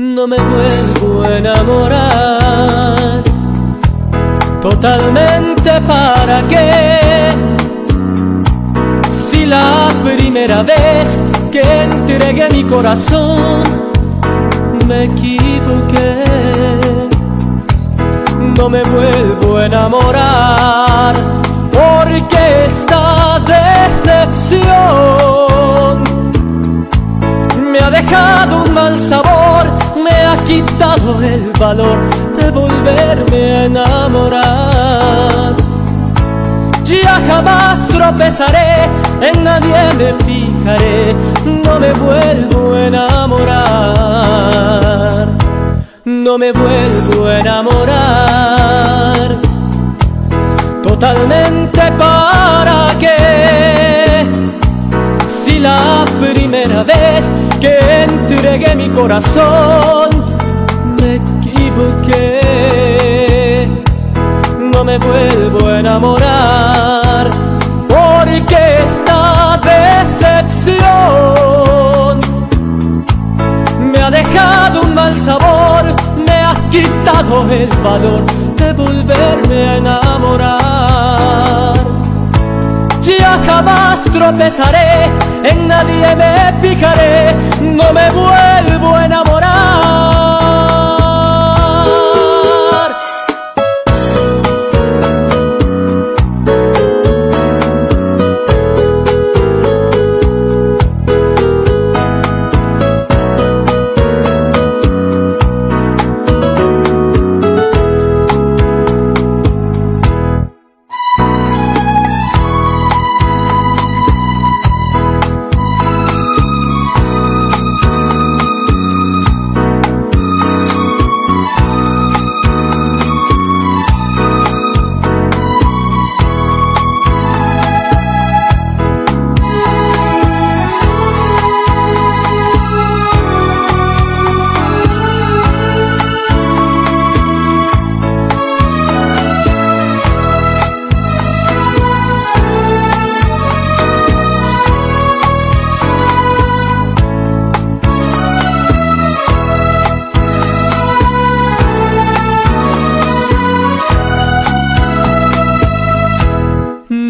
me vuelvo a enamorar. Totalmente para qué. Si la primera vez que entregué mi corazón me equivoqué, no me vuelvo a enamorar porque esta decepción me ha dejado un mal sabor, quitado el valor de volverme a enamorar. Ya jamás tropezaré, en nadie me fijaré, no me vuelvo a enamorar, no me vuelvo a enamorar. Totalmente para qué, si la primera vez que entregué mi corazón equivoqué, no me vuelvo a enamorar porque esta decepción me ha dejado un mal sabor, me ha quitado el valor de volverme a enamorar. Ya jamás tropezaré, en nadie me fijaré, no me vuelvo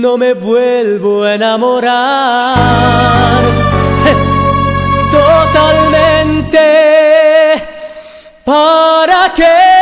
no me vuelvo a enamorar totalmente. ¿Para qué?